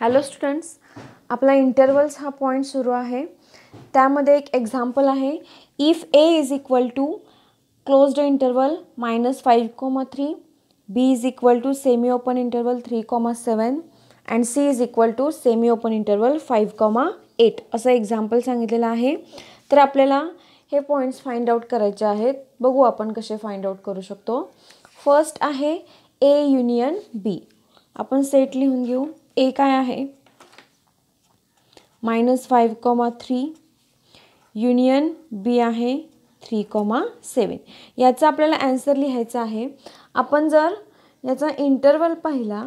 Hello students आपला intervals हा point सुरू आहे. त्यामध्ये एक एक्झाम्पल आहे. If A is equal to closed interval minus five comma three B is equal to semi open interval three comma seven and C is equal to semi open interval five comma eight असं example सांगितलेलं आहे. तर आपल्याला हे points find out करायचे आहेत. बघू आपण कसे फाइंड आउट करू शकतो. फर्स्ट आहे ए युनियन बी आपण सेट लिहून घेऊ. ए काय आहे? Minus five comma three. Union B आहे थ्री कॉमा सेवन याचा आपल्याला ॲन्सर लिहायचा आहे. आपण जर याचा इंटरवल पाहिला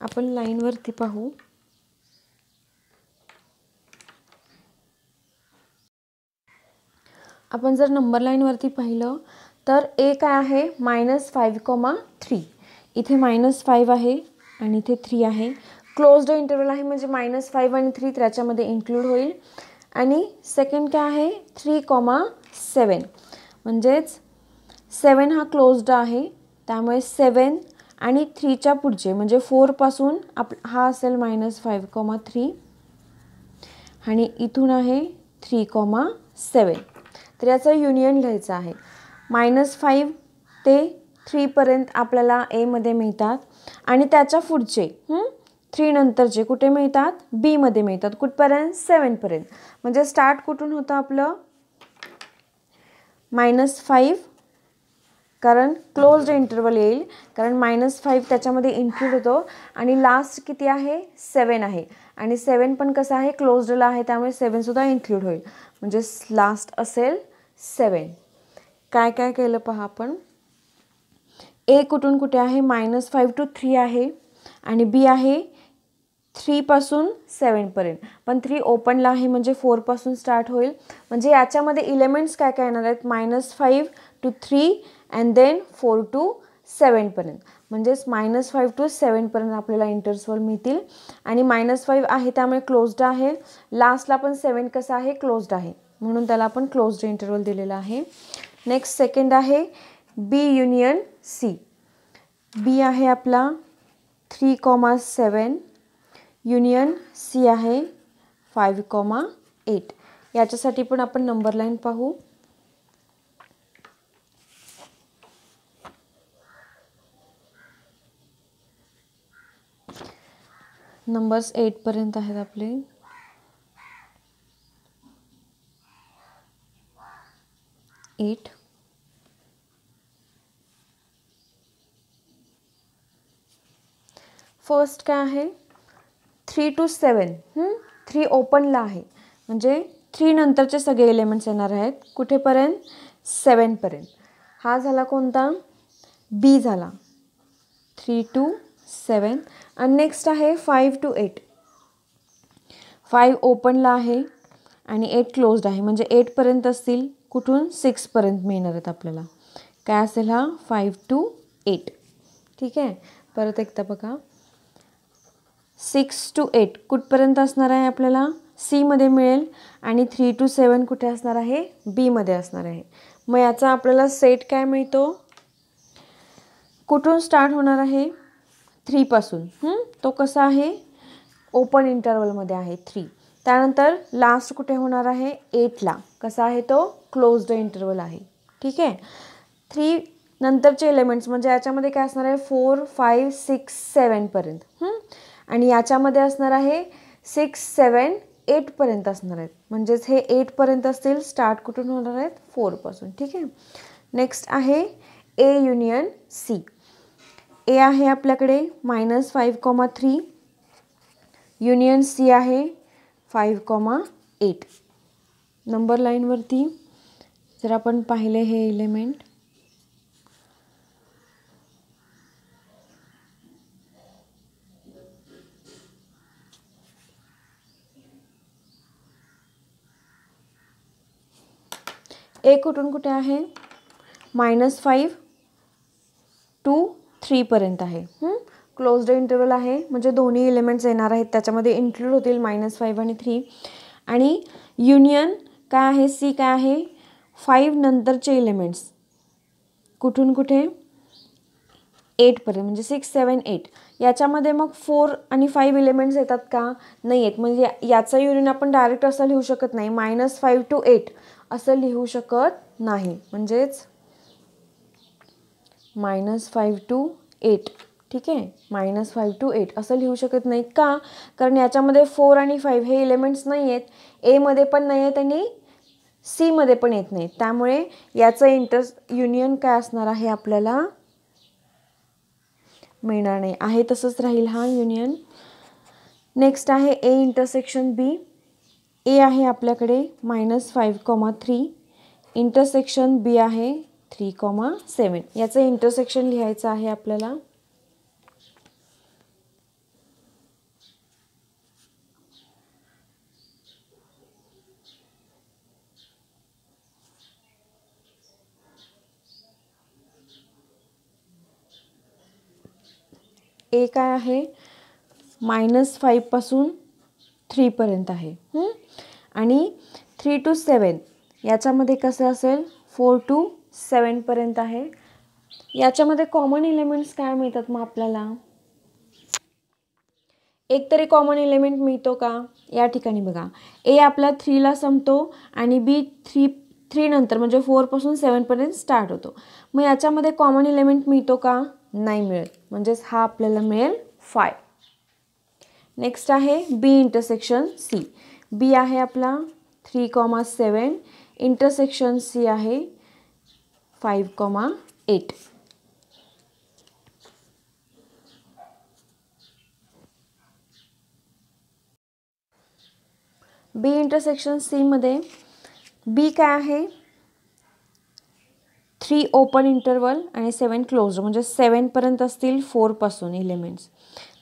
आपण लाईनवरती पाहू. आपण जर नंबर लाईनवरती पाहिलं तर ए काय आहे? Minus five comma three. इथे मायनस फाईव्ह आहे. आणि इथे थ्री आहे. क्लोज्ड इंटरवल आहे म्हणजे मायनस फाईव्ह आणि थ्री त्याच्यामध्ये इन्क्लूड होईल. आणि सेकंड काय आहे? थ्री कॉमा सेवन म्हणजेच सेवन हा क्लोज्ड आहे. त्यामुळे सेवन आणि थ्रीच्या पुढचे म्हणजे फोरपासून आप हा असेल मायनस फाईव्ह कॉमा थ्री आणि इथून आहे थ्री कॉमा सेवन तर याचं युनियन लिहायचं आहे. मायनस फाईव्ह ते थ्रीपर्यंत आपल्याला एमध्ये मिळतात. आणि त्याच्या पुढचे थ्री नंतरचे कुठे मिळतात? बीमध्ये मिळतात. कुठपर्यंत? सेवनपर्यंत म्हणजे स्टार्ट कुठून होतं आपलं? Minus five. कारण क्लोज्ड इंटरवल येईल. कारण मायनस फाईव्ह त्याच्यामध्ये इन्क्लूड होतो. आणि लास्ट किती आहे? सेवन आहे. आणि सेवन पण कसं आहे? क्लोज्डला आहे. त्यामुळे सेवनसुद्धा इन्क्लूड होईल. म्हणजे लास्ट असेल सेवन काय काय केलं पहा आपण? ए कुठून कुठे आहे? मायनस फाईव्ह टू थ्री आहे. आणि बी आहे थ्रीपासून सेवनपर्यंत पण थ्री ओपनला आहे म्हणजे फोरपासून स्टार्ट होईल. म्हणजे याच्यामध्ये इलेमेंट्स काय काय येणार आहेत? Minus five to three and then four to सेवनपर्यंत म्हणजेच मायनस फाईव्ह टू सेवनपर्यंत आपल्याला इंटर्सवर मिळतील. आणि मायनस फाईव्ह आहे त्यामुळे क्लोज्ड आहे. लास्टला पण सेवन कसं आहे? क्लोज्ड आहे. म्हणून त्याला आपण क्लोज्ड इंटरवल दिलेला आहे. नेक्स्ट सेकंड आहे. बी युनियन सी. बी आहे आपला three comma seven. Union C आहे फाईव्ह कॉमा एट. याच्यासाठी पण आपण नंबर लाईन पाहू. नंबर्स एटपर्यंत आहेत आपले. एट फर्स्ट काय आहे? थ्री टू सेवन थ्री ओपनला आहे. म्हणजे थ्री नंतरचे सगळे एलिमेंट्स येणार आहेत. कुठेपर्यंत? सेवनपर्यंत हा झाला कोणता? बी झाला. थ्री टू सेवन आणि नेक्स्ट आहे फाईव्ह टू एट फाईव्ह ओपनला आहे आणि एट क्लोज्ड आहे. म्हणजे एटपर्यंत असतील कुठून? सिक्सपर्यंत मिळणार आहेत आपल्याला. काय असेल हा? फाईव्ह टू एट ठीक आहे? परत एकदा बघा. सिक्स टू एट कुठपर्यंत असणार आहे आपल्याला? सीमध्ये मिळेल आणि थ्री टू सेवन कुठे असणार आहे? बीमध्ये असणार आहे. मग याचा आपल्याला सेट काय मिळतो? कुठून स्टार्ट होणार आहे? थ्रीपासून तो कसा आहे? ओपन इंटरवलमध्ये आहे थ्री. त्यानंतर लास्ट कुठे होणार आहे? एटला कसा आहे तो? क्लोज्ड इंटरवल आहे. ठीक आहे? थ्री नंतरचे एलिमेंट्स म्हणजे याच्यामध्ये काय असणार आहे? फोर फाईव्ह सिक्स सेवनपर्यंत आणि याच्यामध्ये असणार आहे सिक्स सेवन एटपर्यंत असणार आहेत. म्हणजेच हे एटपर्यंत असतील स्टार्ट कुठून होणार आहेत? फोरपासून ठीक आहे? नेक्स्ट आहे ए युनियन सी ए आहे आपल्याकडे minus five comma three union C आहे फाईव्ह कॉमा एट नंबर लाईनवरती जर आपण पाहिले हे एलिमेंट ए कुठून कुठे आहे? मायनस फाईव्ह टू थ्रीपर्यंत आहे. क्लोज्ड इंटरवल आहे. म्हणजे दोन्ही एलिमेंट्स येणार आहेत. त्याच्यामध्ये इन्क्लूड होतील मायनस फाईव्ह आणि थ्री आणि युनियन काय आहे? सी काय आहे? फाईव्ह नंतरचे एलिमेंट्स कुठून कुठे? एटपर्यंत म्हणजे सिक्स सेवन एट याच्यामध्ये मग फोर आणि फाईव्ह एलिमेंट्स येतात का? नाही आहेत म्हणजे याचा युनियन आपण डायरेक्ट असं लिहू शकत नाही. मायनस फाईव्ह टू एट असं लिहू शकत नाही. म्हणजेच मायनस फाईव्ह टू एट ठीक आहे? मायनस फाईव्ह टू एट असं लिहू शकत नाही का? कारण याच्यामध्ये फोर आणि फाईव्ह हे एलिमेंट्स नाही आहेत. एमध्ये पण नाही आहेत आणि सीमध्ये पण येत नाहीत. त्यामुळे याचं इंटर युनियन काय असणार आहे आपल्याला? मिळणार नाही. आहे तसंच राहील हा युनियन नेक्स्ट आहे ए इंटरसेक्शन बी ए आहे आपल्याकडे minus five comma three intersection B आहे थ्री कॉमा सेवन याचं इंटरसेक्शन लिहायचं आहे आपल्याला. ए काय आहे? मायनस फाईव्हपासून थ्रीपर्यंत आहे. आणि थ्री टू सेवन याच्यामध्ये कसं असेल? फोर टू सेवनपर्यंत आहे. याच्यामध्ये कॉमन एलिमेंट्स काय मिळतात मग आपल्याला? एक तरी कॉमन एलिमेंट मिळतो का? या ठिकाणी बघा. ए आपला थ्रीला संपतो आणि बी थ्री थ्री नंतर म्हणजे फोरपासून सेवनपर्यंत स्टार्ट होतो. मग याच्यामध्ये कॉमन एलिमेंट मिळतो का? नाही मिळत. म्हणजेच हा आपल्याला मिळेल फाय नेक्स्ट आहे बी इंटरसेक्शन सी बी आहे आपला three comma seven intersection C आहे five comma eight. B intersection सीमध्ये बी काय आहे? थ्री ओपन इंटरवल आणि सेवन क्लोज म्हणजे सेवनपर्यंत असतील फोरपासून इलिमेंट्स.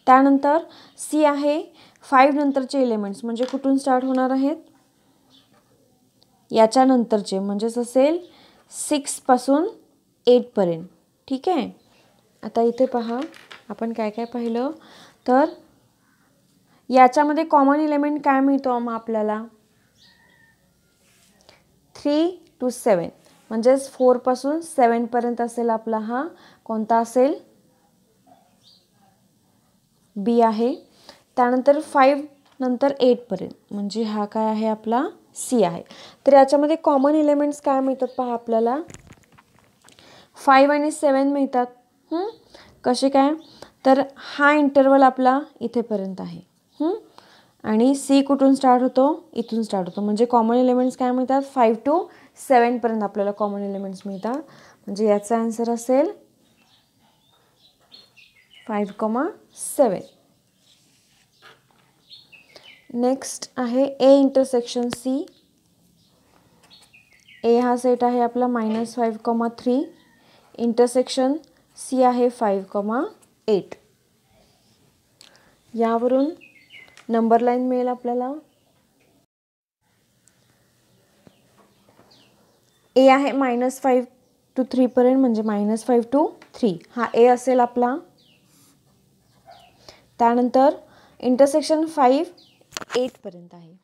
त्यानंतर सी आहे फाईव्ह नंतरचे इलेमेंट्स म्हणजे कुठून स्टार्ट होणार आहेत? याच्यानंतरचे म्हणजेच असेल सिक्सपासून एटपर्यंत ठीक आहे? आता इथे पहा आपण काय काय पाहिलं? तर याच्यामध्ये कॉमन इलेमेंट काय मिळतो मग आपल्याला? थ्री टू सेवन म्हणजेच फोरपासून सेवनपर्यंत असेल आपला हा. कोणता असेल? बी आहे. त्यानंतर फाईव्ह नंतर एटपर्यंत म्हणजे हा काय आहे आपला? सी आहे. तर याच्यामध्ये कॉमन एलिमेंट्स काय मिळतात पहा आपल्याला? फाईव्ह आणि सेवन मिळतात. कसे काय? तर हा इंटरवल आपला इथेपर्यंत आहे. आणि सी कुठून स्टार्ट होतो? इथून स्टार्ट होतो. म्हणजे कॉमन एलिमेंट्स काय मिळतात? फाईव्ह टू सेवनपर्यंत आपल्याला कॉमन एलिमेंट्स मिळतात. म्हणजे याचा आन्सर असेल फाईव्ह कॉमा सेवन नेक्स्ट आहे ए इंटरसेक्शन सी ए हा सेट आहे आपला minus five comma three intersection C आहे फाईव्ह कॉमा एट यावरून नंबर लाईन मिळेल आपल्याला. ए आहे मायनस फाईव्ह टू थ्रीपर्यंत म्हणजे मायनस फाईव्ह टू थ्री हा ए असेल आपला. त्यानंतर इंटरसेक्शन फाईव्ह एटपर्यंत आहे.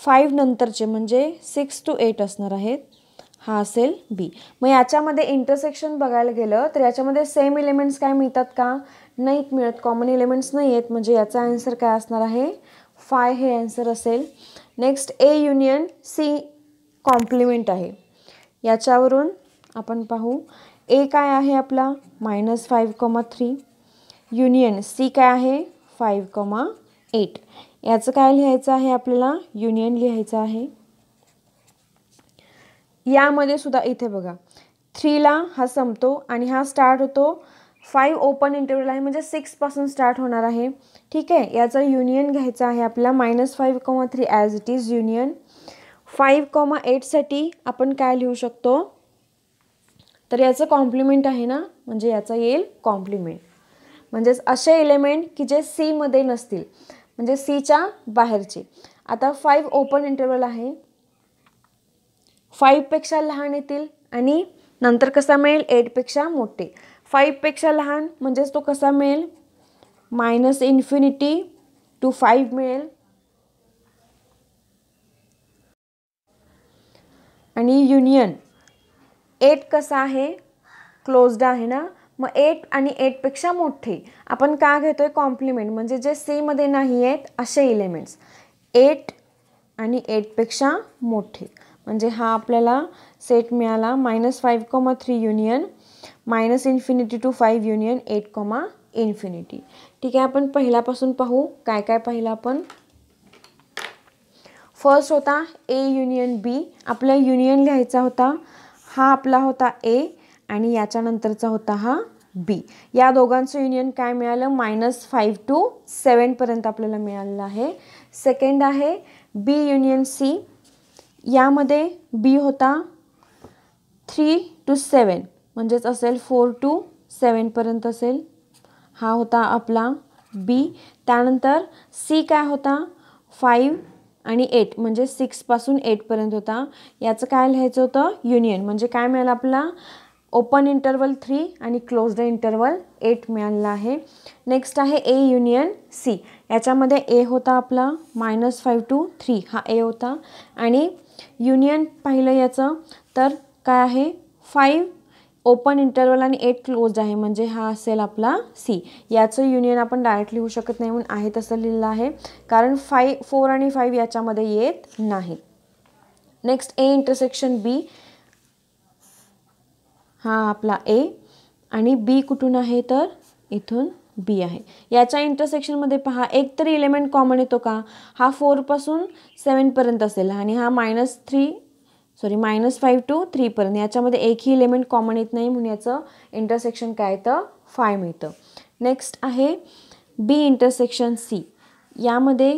फाईव्ह नंतरचे म्हणजे सिक्स टू एट असणार आहेत. हा असेल बी मग याच्यामध्ये इंटरसेक्शन बघायला गेलं तर याच्यामध्ये सेम इलिमेंट्स काय मिळतात का? नाहीत मिळत. कॉमन इलिमेंट्स नाही आहेत म्हणजे याचा आन्सर काय असणार आहे? फाय हे आन्सर असेल. Next A union C complement आहे. याच्यावरून आपण पाहू. ए काय आहे आपला? Minus five comma three union C काय आहे? फाईव्ह कॉमा एट याचं काय लिहायचं आहे आपल्याला? युनियन लिहायचं आहे. यामध्ये सुद्धा इथे बघा. थ्रीला हा संपतो आणि हा स्टार्ट होतो. फाईव्ह ओपन इंटरव्ह्यूल आहे म्हणजे सिक्सपासून स्टार्ट होणार आहे. ठीक आहे? याचा युनियन घ्यायचा आहे आपल्याला. Minus five comma three as it is union five comma एटसाठी आपण काय लिहू शकतो? तर याचं कॉम्प्लिमेंट आहे ना? म्हणजे याचा येईल कॉम्प्लिमेंट म्हणजेच असे एलिमेंट की जे सीमध्ये नसतील. म्हणजे सीच्या बाहेरचे. आता फाईव्ह ओपन इंटरवल आहे. फाईव्हपेक्षा लहान येतील आणि नंतर कसा मिळेल? एटपेक्षा मोठे. फाईव्हपेक्षा लहान म्हणजेच तो कसा मिळेल? मायनस इन्फिनिटी टू फाईव्ह मिळेल. आणि युनियन एट कसा आहे? क्लोज्ड आहे ना? मग एट आणि एटपेक्षा मोठे. आपण का घेतो आहे कॉम्प्लिमेंट म्हणजे जे सीमध्ये नाही आहेत असे इलेमेंट्स एट आणि एटपेक्षा मोठे. म्हणजे हा आपल्याला सेट मिळाला minus five comma three union minus infinity to five union eight comma infinity ठीक आहे आपण पहिल्यापासून पाहू. काय काय पाहिलं आपण? फर्स्ट होता ए युनियन बी आपला युनियन लिहायचा होता. हा आपला होता ए आणि याच्यानंतरचा होता हा बी या दोघांचं युनियन काय मिळालं? मायनस फाईव्ह टू सेवनपर्यंत आपल्याला मिळालेलं आहे. सेकंड आहे बी युनियन सी यामध्ये बी होता थ्री टू सेवन म्हणजेच असेल फोर टू सेवनपर्यंत असेल. हा होता आपला बी त्यानंतर सी काय होता? फाईव्ह आणि एट म्हणजे सिक्सपासून एटपर्यंत होता. याचं काय लिहायचं होतं? युनियन म्हणजे काय मिळालं आपला ओपन इंटरवल थ्री आणि क्लोज्ड इंटरवल एट मिळालेला आहे. नेक्स्ट आहे ए युनियन सी. याच्यामध्ये ए होता आपला मायनस फाईव्ह टू थ्री हा ए होता. आणि युनियन पाहिलं याचं तर काय आहे? फाईव्ह ओपन इंटरवल आणि एट क्लोज आहे म्हणजे हा असेल आपला सी. याचं युनियन आपण डायरेक्ट लिहू शकत नाही म्हणून आहे तसं लिहिलं आहे. कारण फाय फोर आणि फाईव्ह याच्यामध्ये येत नाही. Next A intersection B. हा आपला ए आणि बी कुठून आहे तर? इथून बी आहे. याच्या इंटरसेक्शनमध्ये पहा एक तरी इलेमेंट कॉमन येतो का? हा फोरपासून सेवनपर्यंत असेल आणि हा minus three sorry minus five to थ्रीपर्यंत याच्यामध्ये एकही इलेमेंट कॉमन येत नाही म्हणून याचं इंटरसेक्शन काय येतं? फाय मिळतं. नेक्स्ट आहे बी इंटरसेक्शन सी यामध्ये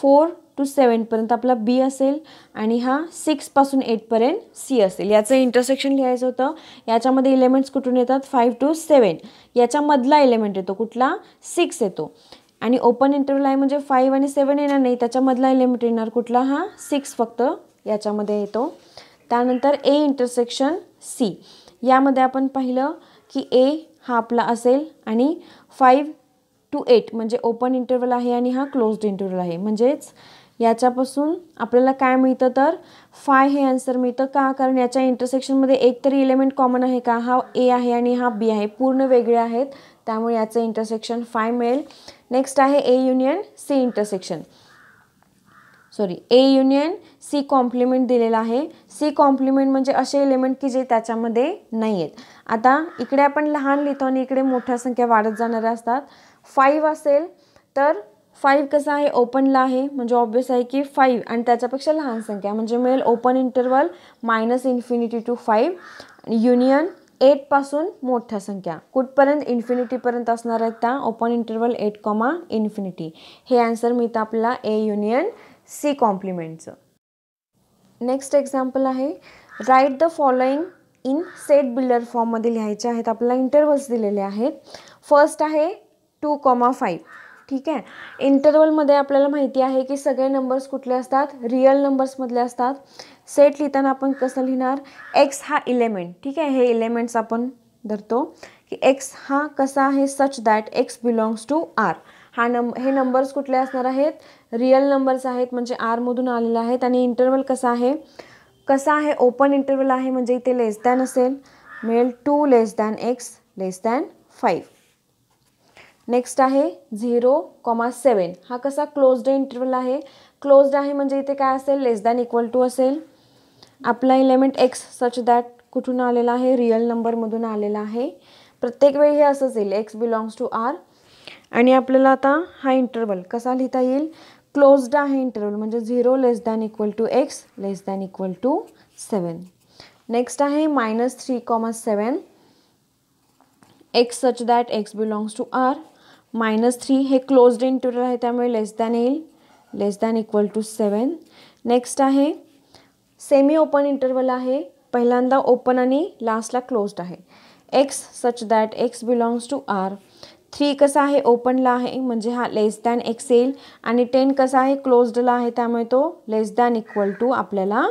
फोर टू सेवनपर्यंत आपला बी असेल आणि हा सिक्सपासून एटपर्यंत सी असेल. याचं इंटरसेक्शन लिहायचं होतं. याच्यामध्ये इलेमेंट्स कुठून येतात? फाईव्ह टू सेवन याच्यामधला एलिमेंट येतो. कुठला? सिक्स येतो. आणि ओपन इंटरव्ह्यू आहे म्हणजे फाईव्ह आणि सेवन येणार नाही. त्याच्यामधला एलिमेंट येणार कुठला? हा सिक्स फक्त याच्यामध्ये येतो. त्यानंतर ए इंटरसेक्शन सी यामध्ये आपण पाहिलं की ए हा आपला असेल आणि फाईव्ह टू एट म्हणजे ओपन इंटरवल आहे आणि हा क्लोज्ड इंटरवल आहे. म्हणजेच याच्यापासून आपल्याला काय मिळतं तर फाय हे आन्सर मिळतं का? कारण याच्या इंटरसेक्शनमध्ये एक तरी इलेमेंट कॉमन आहे का? हा ए आहे आणि हा बी आहे. पूर्ण वेगळे आहेत. त्यामुळे याचं इंटरसेक्शन फाय मिळेल. नेक्स्ट आहे A union C intersection sorry A union C complement दिलेला आहे. सी कॉम्प्लिमेंट म्हणजे असे एलिमेंट की जे त्याच्यामध्ये नाही आहेत आता इकडे आपण लहान लिहितो आणि इकडे मोठ्या संख्या वाढत जाणाऱ्या असतात. फाईव्ह असेल तर फाईव्ह कसं आहे? ओपनला आहे. म्हणजे ऑब्विस आहे की फाईव्ह आणि त्याच्यापेक्षा लहान संख्या. म्हणजे मिळेल open interval minus infinity to five union एटपासून मोठ्या संख्या. कुठपर्यंत? इन्फिनिटीपर्यंत असणार आहेत त्या. Open interval eight comma infinity हे आन्सर मिळतं आपल्याला ए युनियन सी कॉम्प्लिमेंटचं नेक्स्ट एक्झाम्पल आहे. Write the following in set builder फॉर्ममध्ये लिहायचे आहेत. आपल्याला इंटरवल्स दिलेले आहेत. फर्स्ट आहे टू कॉमा फाईव्ह. ठीक आहे? इंटरवलमध्ये आपल्याला माहिती आहे की सगळे नंबर्स कुठले असतात? रिअल नंबर्समधले असतात. सेट लिहिताना आपण कसं लिहिणार? एक्स हा इलेमेंट ठीक आहे? हे इलेमेंट्स आपण धरतो की एक्स हा कसा आहे? Such that x belongs to R हा नंब हे नंबर्स कुठले असणार आहेत? रिअल नंबर्स आहेत म्हणजे आरमधून आलेले आहेत. आणि इंटरवल कसा आहे? कसा आहे? ओपन इंटरवल आहे म्हणजे इथे लेस दॅन असेल. मिळेल two less than x less than five next आहे झिरो कॉमा सेवन हा कसा क्लोज्ड इंटरवल आहे? क्लोज्ड आहे म्हणजे इथे काय असेल? लेस दॅन इक्वल टू असेल. आपला इलेमेंट एक्स सच दॅट कुठून आलेला आहे? रिअल नंबरमधून आलेला आहे. प्रत्येक वेळी हे असंच येईल. एक्स बिलॉंग्स टू आर आणि आपल्याला आता हा इंटरवल कसा लिहिता येईल? क्लोज्ड आहे इंटरवल म्हणजे zero less than equal to x less than equal to seven next आहे minus three comma seven x such that x belongs to R minus three हे क्लोज्ड इंटरवल आहे त्यामुळे लेस दॅन येईल. Less than equal to seven. Next आहे semi open interval आहे. पहिल्यांदा open आणि लास्टला क्लोज्ड आहे. X such that x belongs to R three कसा आहे ओपनला आहे म्हणजे हा लेस दॅन एक्स येईल. आणि टेन कसा आहे क्लोज्डला आहे त्यामुळे तो लेस दॅन इक्वल टू आपल्याला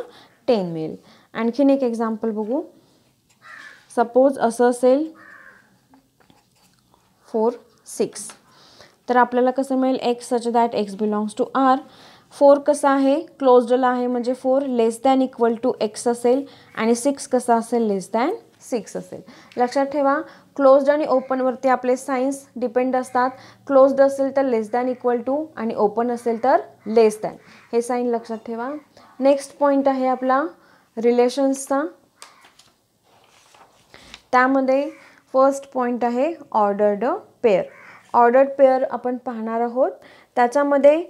टेन मिळेल. आणखीन एक एक्झाम्पल बघू. सपोज असं असेल. Four six. तर आपल्याला कसं मिळेल? X such that x belongs to R four कसं आहे? क्लोज्डला आहे म्हणजे four less than equal to x असेल आणि सिक्स कसं असेल? लेस दॅन सिक्स असेल. लक्षात ठेवा क्लोज्ड आणि ओपनवरती आपले सायन्स डिपेंड असतात. क्लोज्ड असेल तर लेस दॅन इक्वल टू आणि ओपन असेल तर लेस दॅन हे साईन लक्षात ठेवा. नेक्स्ट पॉईंट आहे आपला रिलेशन्सचा त्यामध्ये फर्स्ट पॉईंट आहे ऑर्डर्ड पेअर. ऑर्डर्ड पेअर आपण पाहणार आहोत. त्याच्यामध्ये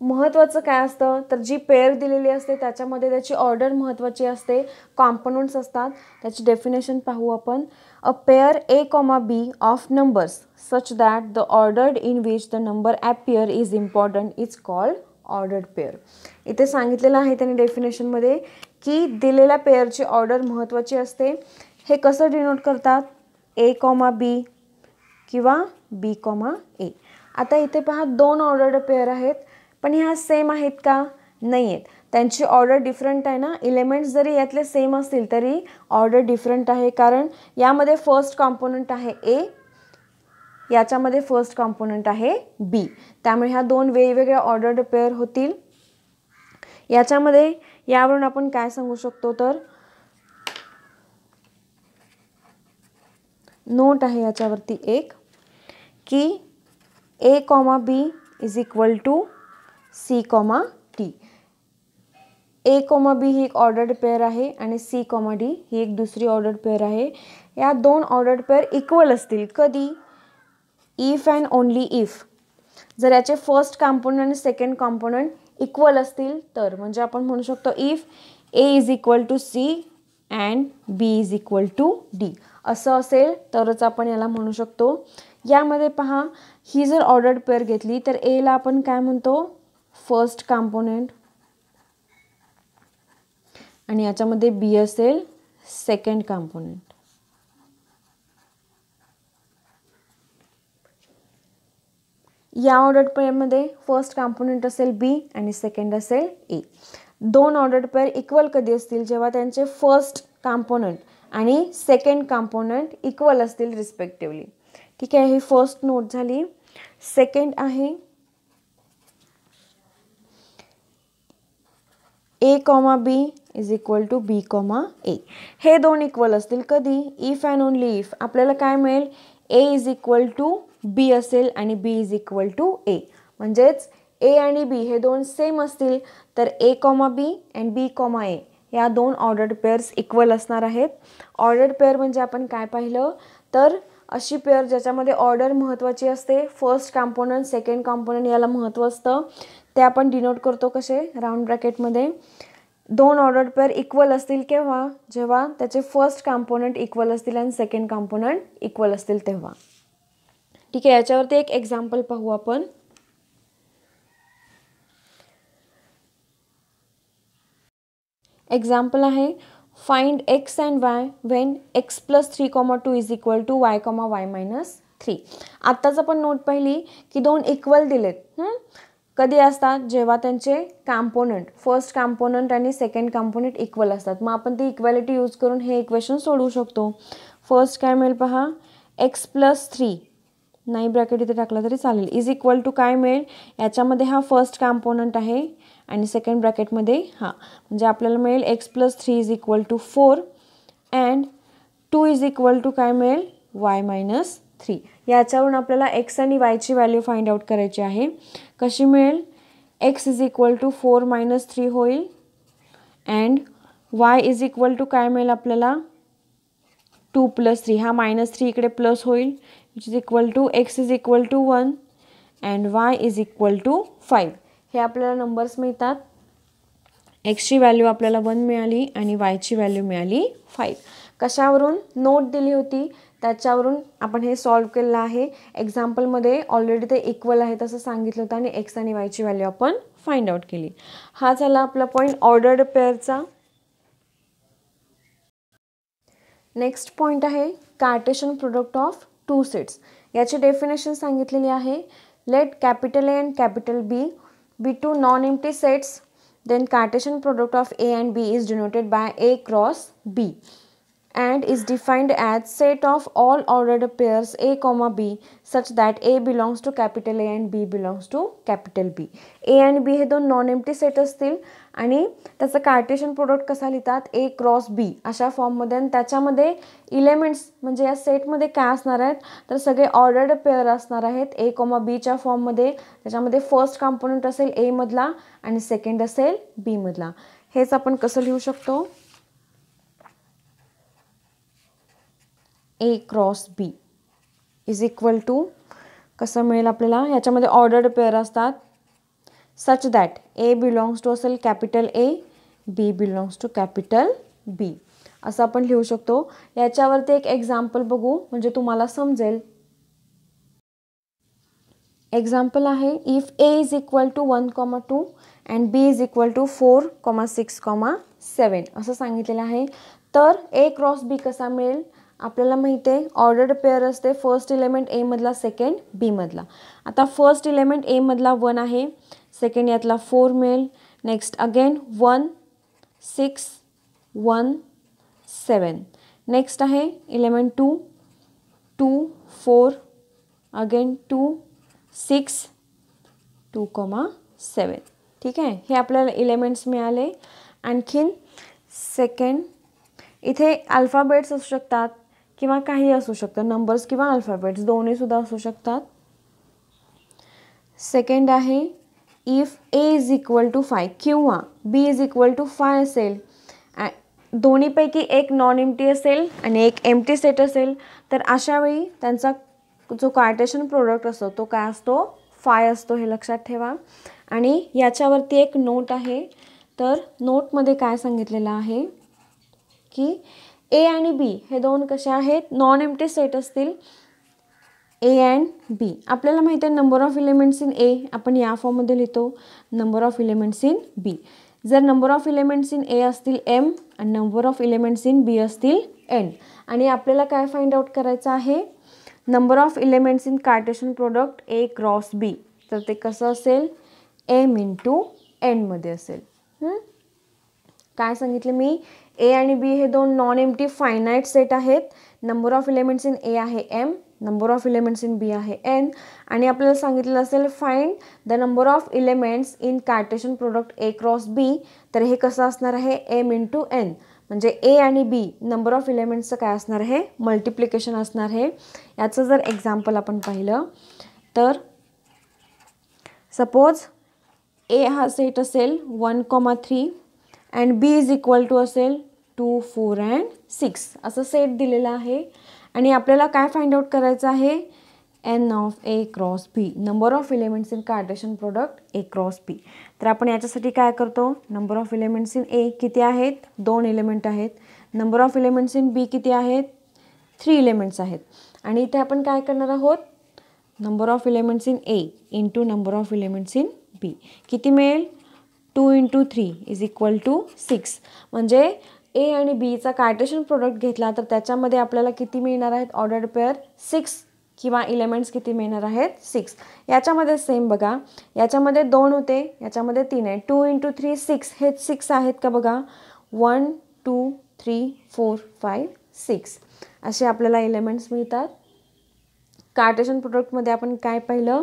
महत्त्वाचं काय असतं? तर जी पेअर दिलेली असते त्याच्यामध्ये त्याची ऑर्डर महत्त्वाची असते. कॉम्पोनंट्स असतात. त्याची डेफिनेशन पाहू आपण. A pair A comma B of numbers such that the ordered in which the number appear is important is called ordered pair इथे सांगितलेलं आहे त्यांनी डेफिनेशनमध्ये की दिलेल्या पेअरची ऑर्डर महत्त्वाची असते. हे कसं डिनोट करतात? ए कॉमा बी किंवा बी कॉमा ए आता इथे पहा दोन ऑर्डर्ड पेअर आहेत पण ह्या सेम आहेत का? नाही आहेत त्यांची ऑर्डर डिफरंट आहे ना? इलेमेंट्स जरी यातले सेम असतील तरी ऑर्डर डिफरंट आहे कारण यामध्ये फर्स्ट कॉम्पोनंट आहे ए याच्यामध्ये फर्स्ट कॉम्पोनंट आहे बी त्यामुळे ह्या दोन वेगवेगळ्या ऑर्डर्ड पेअर होतील. याच्यामध्ये यावरून आपण काय सांगू शकतो तर? नोट आहे याच्यावरती एक की A comma B is equal to C comma T A comma B ही एक ऑर्डर्ड पेअर आहे आणि सी कॉमा डी ही एक दुसरी ऑर्डर्ड पेअर आहे. या दोन ऑर्डर्ड पेअर इक्वल असतील. कधी? इफ अँड ओनली इफ जर याचे फर्स्ट कॉम्पोनंट आणि सेकंड कॉम्पोनंट इक्वल असतील तर म्हणजे आपण म्हणू शकतो if A is equal to C and B is equal to D असं असेल तरच आपण याला म्हणू शकतो. यामध्ये पहा ही जर ऑर्डर्ड पेअर घेतली तर एला आपण काय म्हणतो? फर्स्ट कॉम्पोनेंट आणि याच्यामध्ये बी असेल सेकंड कॉम्पोनेंट या ऑर्डर पेअरमध्ये फर्स्ट कॉम्पोनंट असेल बी आणि सेकंड असेल ए दोन ऑर्डर पेअर इक्वल कधी असतील? जेव्हा त्यांचे फर्स्ट कॉम्पोनंट आणि सेकंड कंपोनंट इक्वल असतील रिस्पेक्टिवली ठीक आहे ही फर्स्ट नोट झाली. सेकंड आहे A comma B is equal to B comma A हे दोन इक्वल असतील कधी? इफ अँड ओनली इफ आपल्याला काय मिळेल? A is equal to B असेल आणि B is equal to A म्हणजेच ए आणि बी हे दोन सेम असतील. तर A comma B and B comma A या दोन ऑर्डर्ड पेअर्स इक्वल असणार आहेत. ऑर्डर्ड पेअर म्हणजे आपण काय पाहिलं? तर अशी पेअर ज्याच्यामध्ये ऑर्डर महत्त्वाची असते फर्स्ट कॉम्पोनंट सेकंड कॉम्पोनंट याला महत्त्व असतं. ते आपण डिनोट करतो कसे? राऊंड ब्रॅकेटमध्ये दोन ऑर्डर पेअर इक्वल असतील केव्हा? जेव्हा त्याचे फर्स्ट कॉम्पोनंट इक्वल असतील आणि सेकंड कॉम्पोनंट इक्वल असतील तेव्हा. ठीक आहे याच्यावरती एक एक्झाम्पल पाहू आपण. एक्झाम्पल आहे find x and y when x plus three comma two is equal to y comma y minus three आत्ताच आपण नोट पाहिली की दोन इक्वल दिलेत. कधी असतात? जेव्हा त्यांचे कॅम्पोनंट फर्स्ट कॅम्पोनंट आणि सेकंड कॅम्पोनंट इक्वल असतात. मग आपण ती इक्वॅलिटी यूज करून हे इक्वेशन सोडवू शकतो. फर्स्ट काय मिळेल पहा? एक्स प्लस थ्री नाही ब्रॅकेट इथे टाकला तरी चालेल. इज इक्वल टू काय मिळेल? याच्यामध्ये हा फर्स्ट कॅम्पोनंट आहे. आणि सेकंड ब्रॅकेटमध्ये हा म्हणजे आपल्याला मिळेल x plus three is equal to four and two is equal to काय मिळेल? वाय मायनस थ्री याच्यावरून आपल्याला एक्स आणि वायची व्हॅल्यू फाइंड आउट करायची आहे. कशी मिळेल? X is equal to four minus three होईल. And y is equal to काय मिळेल आपल्याला? टू प्लस थ्री हा मायनस थ्री इकडे प्लस होईल. Which is equal to x is equal to one and y is equal to five हे आपल्याला numbers मिळतात. एक्सची व्हॅल्यू आपल्याला वन मिळाली आणि वायची व्हॅल्यू मिळाली फाईव्ह कशावरून? नोट दिली होती. त्याच्यावरून आपण हे सॉल्व केलेलं आहे. एक्झाम्पलमध्ये ऑलरेडी ते इक्वल आहे तसं सांगितलं होतं आणि एक्स आणि वायची व्हॅल्यू आपण फाइंड आउट केली. हा झाला आपला पॉईंट ऑर्डर्ड पेअरचा नेक्स्ट पॉईंट आहे cartesian product of two sets याची डेफिनेशन सांगितलेली आहे. Let capital A and capital B B2 non-empty sets then Cartesian product of A and B is denoted by A cross B. and is defined as set of all ordered pairs a comma b such that a belongs to capital A and B belongs to capital B. A आणि B हे दोन non empty set असतील. आणि त्याचं Cartesian product कसा लिहितात? ए cross बी अशा फॉर्ममध्ये आणि त्याच्यामध्ये इलेमेंट्स म्हणजे या सेटमध्ये काय असणार आहेत? तर सगळे ऑर्डर्ड पेअर असणार आहेत. ए कॉमा बीच्या फॉर्ममध्ये त्याच्यामध्ये फर्स्ट कॉम्पोनंट असेल एमधला मधला आणि सेकंड असेल बीमधला हेच आपण कसं लिहू शकतो? A cross B is equal to कसं मिळेल आपल्याला? याच्यामध्ये ऑर्डर्ड पेअर असतात. Such that A belongs to असेल capital A B belongs to capital B असं आपण लिहू शकतो. याच्यावरती एक एक्झाम्पल बघू म्हणजे तुम्हाला समजेल. एक्झाम्पल आहे if A is equal to one comma two and B is equal to four comma six comma seven असं सांगितलेलं आहे. तर ए क्रॉस बी कसा मिळेल? आपल्याला माहिती आहे ऑर्डर्ड पेअर असते फर्स्ट इलेमेंट एमधला सेकंड बीमधला आता फर्स्ट इलेमेंट एमधला वन आहे सेकंड यातला फोर मिळेल. Next again one six one seven next आहे element two two four again two six two comma seven ठीक आहे? हे आपल्याला इलेमेंट्स मिळाले. आणखीन सेकंड इथे अल्फाबेट्स असू शकतात. किंवा काही असू शकतं. नंबर्स किंवा अल्फाबेट्स दोन्हीसुद्धा असू शकतात. सेकंड आहे if A is equal to phi किंवा B is equal to phi असेल दोन्हीपैकी एक नॉन एमटी असेल आणि एक एमटी सेट असेल तर अशावेळी त्यांचा जो कार्टेशन प्रोडक्ट असतो तो काय असतो? फाय असतो हे लक्षात ठेवा. आणि याच्यावरती एक नोट आहे. तर नोटमध्ये काय सांगितलेलं आहे? की ए आणि बी हे दोन कसे आहेत? नॉन एमटी सेट असतील. ए अँड बी आपल्याला माहिती आहे number of elements in A आपण या फॉर्ममध्ये लिहितो. Number of elements in B जर number of elements in A असतील एम आणि number of elements in B असतील एन आणि आपल्याला काय फाइंड आउट करायचं आहे? Number of elements in cartesian product A cross B तर ते कसं असेल? एम इंटू एनमध्ये असेल. काय सांगितलं मी? ए आणि बी हे दोन नॉन एमटी फायनाईट सेट आहेत. Number of elements in A आहे M number of elements in B आहे एन आणि आपल्याला सांगितलं असेल find the number of elements in cartesian product A cross B तर हे कसं असणार आहे? एम इन टू एन म्हणजे ए आणि बी नंबर ऑफ इलेमेंट्सचं काय असणार आहे? मल्टिप्लिकेशन असणार आहे. याचं जर एक्झाम्पल आपण पाहिलं तर सपोज ए हा सेट असेल one comma three and B is equal to असेल टू फोर अँड सिक्स असं सेट दिलेलं आहे. आणि आपल्याला काय फाइंड आउट करायचं आहे? N of A cross B number of elements in cartesian product A cross B तर आपण याच्यासाठी काय करतो? Number of elements in A किती आहेत? दोन इलेमेंट आहेत. Number of elements in B किती आहेत? थ्री इलेमेंट्स आहेत. आणि इथे आपण काय करणार आहोत? Number of elements in A into number of elements in B किती मिळेल? Two into three is equal to six म्हणजे ए आणि बीचा कार्टेशन प्रोडक्ट घेतला तर त्याच्यामध्ये आपल्याला किती मिळणार आहेत? ऑर्डर पेअर सिक्स किंवा इलेमेंट्स किती मिळणार आहेत? सिक्स याच्यामध्ये सेम बघा. याच्यामध्ये दोन होते. याच्यामध्ये तीन आहे. टू इंटू थ्री सिक्स हे सिक्स आहेत का बघा? One two three four five six असे आपल्याला इलेमेंट्स मिळतात. कार्टेशन प्रोडक्टमध्ये आपण काय पाहिलं?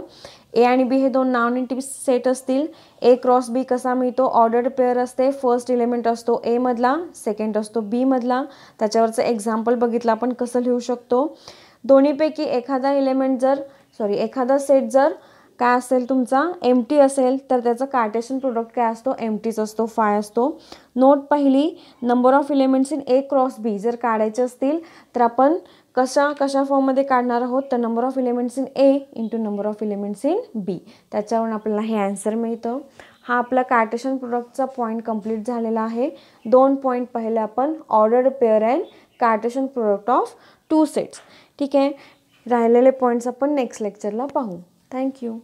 ए आणि बी हे दोन नॉन इंटी सेट असतील. ए क्रॉस बी कसा मिळतो? ऑर्डर्ड पेअर असते. फर्स्ट इलेमेंट असतो एमधला सेकंड असतो बीमधला त्याच्यावरचं एक्झाम्पल बघितलं आपण कसं लिहू शकतो. दोन्हीपैकी एखादा इलेमेंट जर सॉरी एखादा सेट जर काय असेल तुमचा? एम टी असेल तर त्याचं कार्टेशन प्रोडक्ट काय असतो? एम टीच असतो फाय असतो. नोट पहिली number of elements in A cross B जर काढायचे असतील तर आपण कशा कशा फॉर्ममध्ये काढणार आहोत? तर number of elements in A into number of elements in B त्याच्यावरून आपल्याला हे आन्सर मिळतं. हा आपला कार्टेशन प्रोडक्टचा पॉईंट कंप्लीट झालेला आहे. दोन पॉईंट पहिले आपण. Ordered pair and cartesian product of two sets ठीक आहे? राहिलेले पॉईंट्स आपण नेक्स्ट लेक्चरला पाहू. थँक्यू